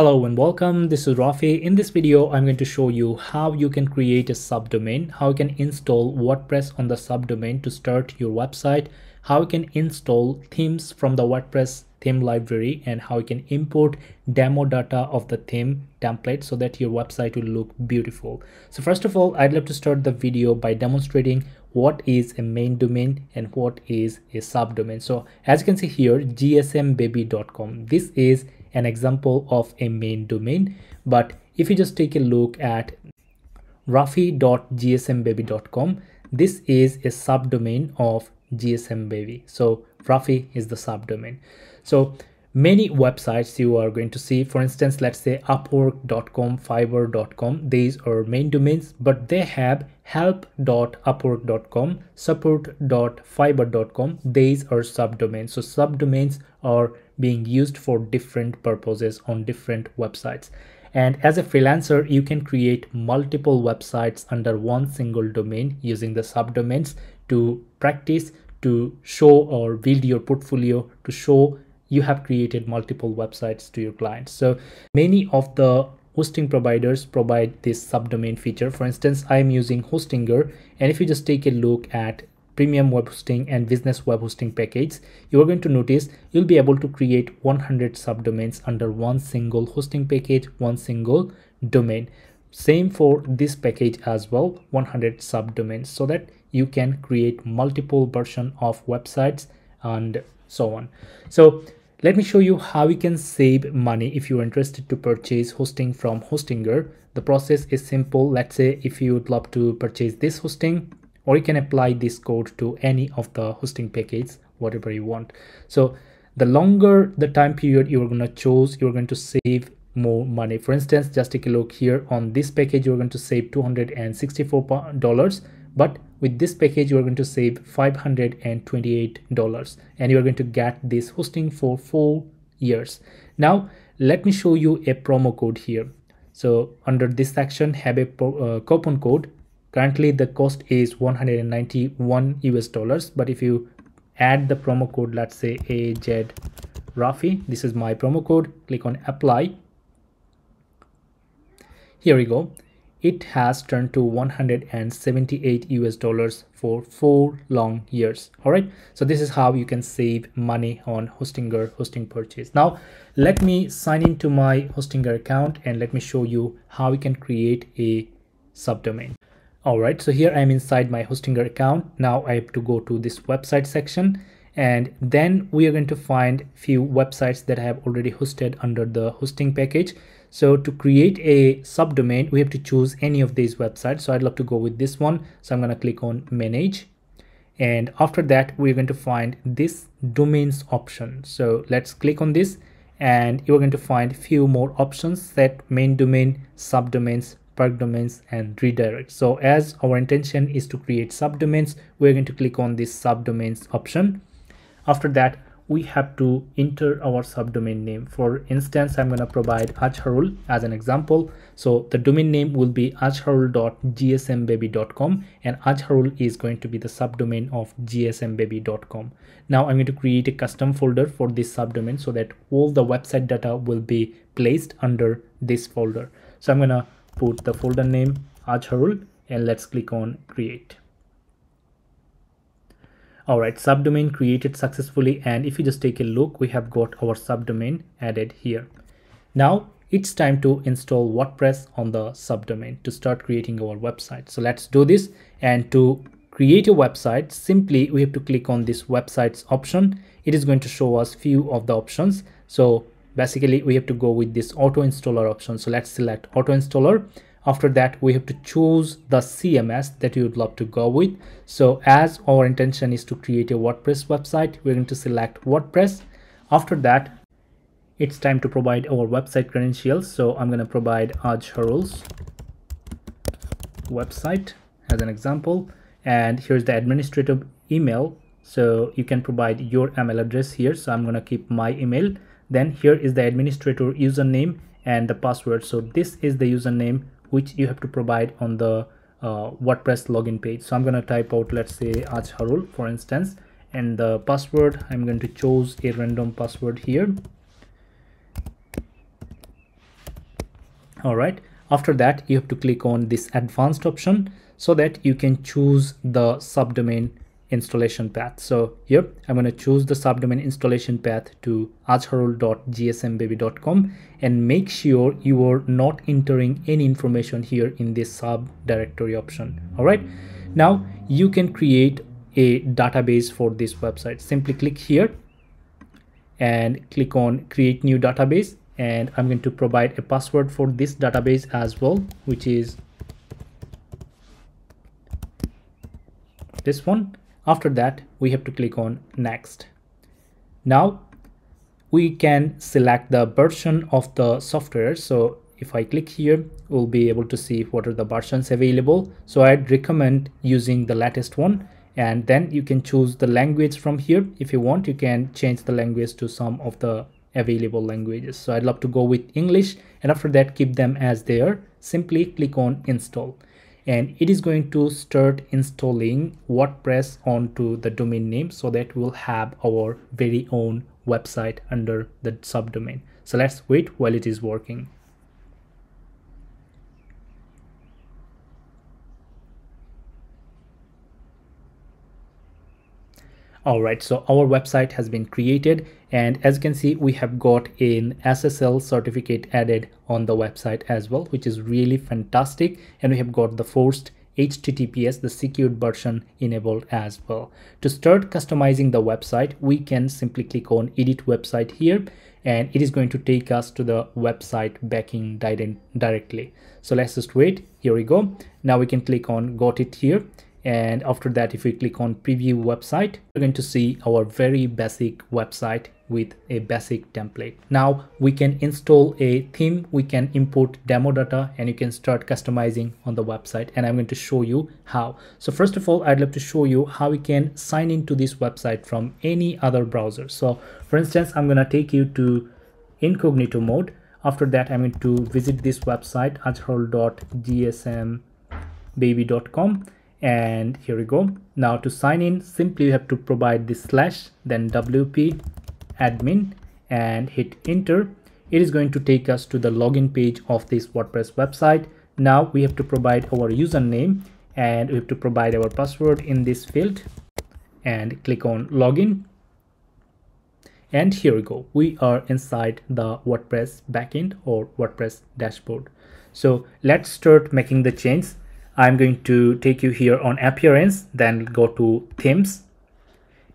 Hello and welcome, this is Rafy. In this video, I'm going to show you how you can create a subdomain, how you can install WordPress on the subdomain to start your website, how you can install themes from the WordPress theme library and how you can import demo data of the theme template so that your website will look beautiful. So first of all, I'd love to start the video by demonstrating what is a main domain and what is a subdomain. So as you can see here, gsmbaby.com, this is an example of a main domain. But if you just take a look at rafy.gsmbaby.com, this is a subdomain of gsmbaby. So Rafy is the subdomain. So many websites you are going to see, for instance, let's say upwork.com, fiverr.com, these are main domains, but they have help.upwork.com, support.fiverr.com, these are subdomains. So subdomains are being used for different purposes on different websites. And as a freelancer, you can create multiple websites under one single domain using the subdomains to practice, to show or build your portfolio, to show you have created multiple websites to your clients. So many of the hosting providers provide this subdomain feature. For instance, I'm using Hostinger. And if you just take a look at premium web hosting and business web hosting package, you are going to notice you'll be able to create 100 subdomains under one single hosting package, one single domain. Same for this package as well, 100 subdomains so that you can create multiple version of websites and so on. So let me show you how you can save money if you're interested to purchase hosting from Hostinger. The process is simple. Let's say if you would love to purchase this hosting, or you can apply this code to any of the hosting packages, whatever you want. So the longer the time period you're going to choose, you're going to save more money. For instance, just take a look here on this package, you're going to save $264 but with this package, you're going to save $528 and you're going to get this hosting for four years. Now, let me show you a promo code here. So under this section, have a uh, coupon code. Currently, the cost is 191 US dollars. But if you add the promo code, let's say AZ Rafy, this is my promo code, click on apply. Here we go it has turned to 178 US dollars for four long years. All right. So this is how you can save money on Hostinger hosting purchase. Now, let me sign into my Hostinger account and let me show you how we can create a subdomain. All right. So here I'm inside my Hostinger account. Now I have to go to this website section and then we are going to find a few websites that I have already hosted under the hosting package. So to create a subdomain, we have to choose any of these websites. So I'd love to go with this one. So I'm going to click on manage. And after that, we're going to find this domains option. So let's click on this and you're going to find few more options set main domain, subdomains, park domains and redirect. So as our intention is to create subdomains, we're going to click on this subdomains option. After that, we have to enter our subdomain name. For instance, I'm going to provide Azharul as an example. So the domain name will be azharul.gsmbaby.com and Azharul is going to be the subdomain of gsmbaby.com. Now I'm going to create a custom folder for this subdomain so that all the website data will be placed under this folder. So I'm going to put the folder name Azharul and let's click on create. All right, subdomain created successfully. And if you just take a look, we have got our subdomain added here. Now it's time to install WordPress on the subdomain to start creating our website. So let's do this. And to create a website, simply we have to click on this websites option. It is going to show us few of the options. So basically we have to go with this auto installer option. So let's select auto installer after that we have to choose the cms that you would love to go with. So as our intention is to create a wordpress website we're going to select wordpress. After that it's time to provide our website credentials. So i'm going to provide Azharul's website as an example. And here's the administrative email. So you can provide your email address here. So i'm going to keep my email. Then here is the administrator username and the password. So this is the username which you have to provide on the uh, WordPress login page. So I'm going to type out, let's say Azharul, for instance, and the password, I'm going to choose a random password here. all right after that you have to click on this advanced option so that you can choose the subdomain installation path. So here I'm going to choose the subdomain installation path to azharul.gsmbaby.com and make sure you are not entering any information here in this subdirectory option. All right. Now you can create a database for this website. Simply click here and click on create new database and I'm going to provide a password for this database as well, which is this one after that, we have to click on next. Now we can select the version of the software. So if I click here, we'll be able to see what are the versions available. So I'd recommend using the latest one and then you can choose the language from here. If you want, you can change the language to some of the available languages. So I'd love to go with English and after that keep them as they are. Simply click on install and it is going to start installing WordPress onto the domain name so that we'll have our very own website under the subdomain. So let's wait while it is working. all right so our website has been created and as you can see we have got an ssl certificate added on the website as well which is really fantastic. And we have got the forced https the secured version enabled as well. To start customizing the website we can simply click on edit website here and it is going to take us to the website backend directly. So let's just wait. Here we go. Now we can click on got it here and after that if we click on preview website we're going to see our very basic website with a basic template. Now we can install a theme. We can import demo data and you can start customizing on the website. And i'm going to show you how. So first of all i'd love to show you how we can sign into this website from any other browser. So for instance i'm going to take you to incognito mode. After that i'm going to visit this website azharul.gsmbaby.com and here we go. Now to sign in simply you have to provide this slash then wp admin and hit enter. It is going to take us to the login page of this wordpress website. Now we have to provide our username and we have to provide our password in this field and click on login. And here we go. We are inside the wordpress backend or wordpress dashboard. So let's start making the change I'm going to take you here on appearance, then go to themes.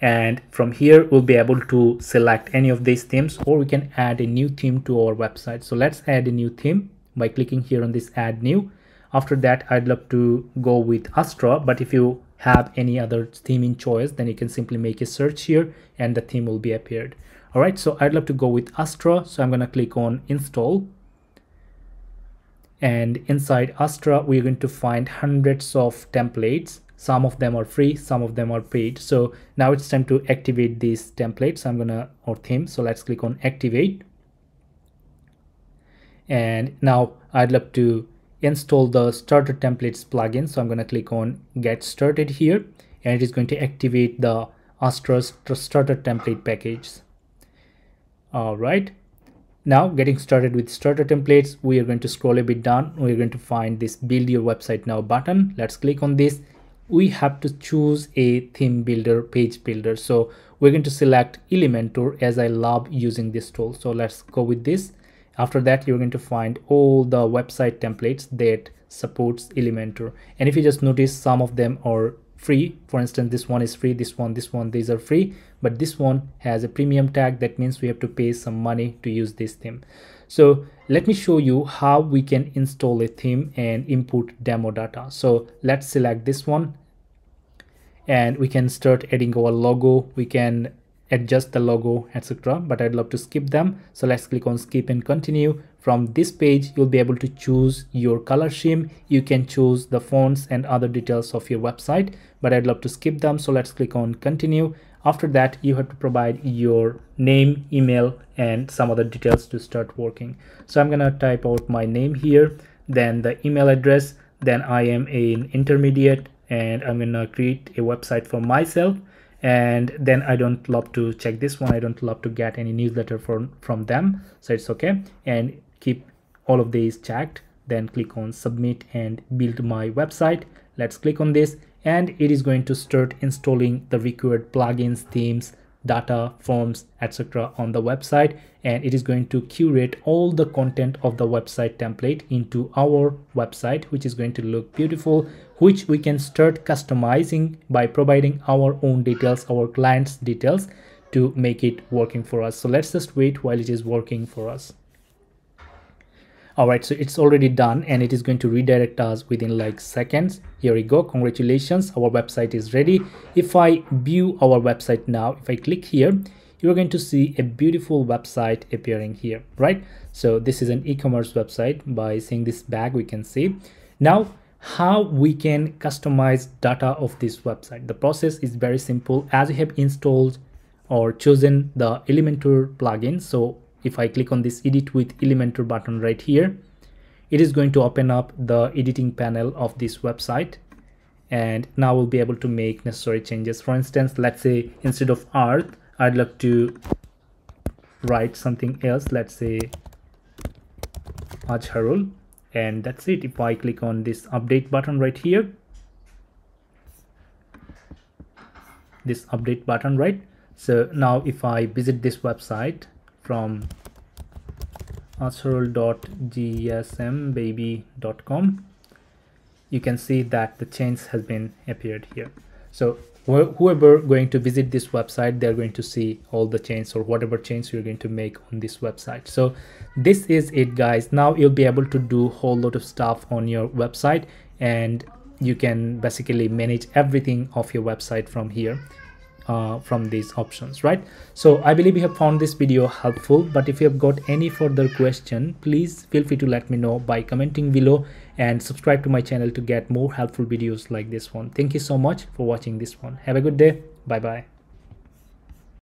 And from here, we'll be able to select any of these themes or we can add a new theme to our website. So let's add a new theme by clicking here on this add new. After that, I'd love to go with Astra, but if you have any other theme in choice, then you can simply make a search here and the theme will be appeared. All right, so I'd love to go with Astra. So I'm gonna click on install and inside Astra we're going to find hundreds of templates. Some of them are free some of them are paid. So now it's time to activate these templates. I'm gonna or theme so let's click on activate. And now I'd love to install the starter templates plugin. So I'm gonna click on get started here. And it is going to activate the Astra starter template package all right now getting started with starter templates, we are going to scroll a bit down. We're going to find this build your website now button. Let's click on this. We have to choose a theme builder, page builder. So we're going to select Elementor as I love using this tool. So let's go with this. After that, you're going to find all the website templates that supports Elementor. And if you just notice some of them are free. For instance this one is free this one this one these are free. But this one has a premium tag. That means we have to pay some money to use this theme. So let me show you how we can install a theme and input demo data. So let's select this one. And we can start adding our logo. We can adjust the logo etc but i'd love to skip them so let's click on skip and continue from this page, you'll be able to choose your color scheme. You can choose the fonts and other details of your website, but I'd love to skip them. So let's click on continue. After that, you have to provide your name, email, and some other details to start working. So I'm gonna type out my name here, then the email address, then I am an intermediate and I'm gonna create a website for myself and then I don't love to check this one. I don't love to get any newsletter from, from them. So it's okay. And keep all of these checked then click on submit and build my website let's click on this and it is going to start installing the required plugins themes data forms etc on the website and it is going to curate all the content of the website template into our website which is going to look beautiful which we can start customizing by providing our own details our clients details to make it working for us. So let's just wait while it is working for us all right so it's already done and it is going to redirect us within like seconds. Here we go. Congratulations. Our website is ready. If i view our website now if i click here you're going to see a beautiful website appearing here right? So this is an e-commerce website. By seeing this bag we can see. Now how we can customize data of this website? The process is very simple. As you have installed or chosen the elementor plugin so if I click on this edit with Elementor button right here, it is going to open up the editing panel of this website. And now we'll be able to make necessary changes. For instance, let's say instead of earth, I'd like to write something else. Let's say Ajharul. And that's it. If I click on this update button right here, this update button, right? So now if I visit this website, from azharul.gsmbaby.com you can see that the change has been appeared here. So wh whoever going to visit this website they're going to see all the change or whatever change you're going to make on this website. So this is it guys. Now you'll be able to do whole lot of stuff on your website and you can basically manage everything of your website from here uh, from these options right? So i believe you have found this video helpful but if you have got any further question please feel free to let me know by commenting below and subscribe to my channel to get more helpful videos like this one. Thank you so much for watching this one. Have a good day. Bye bye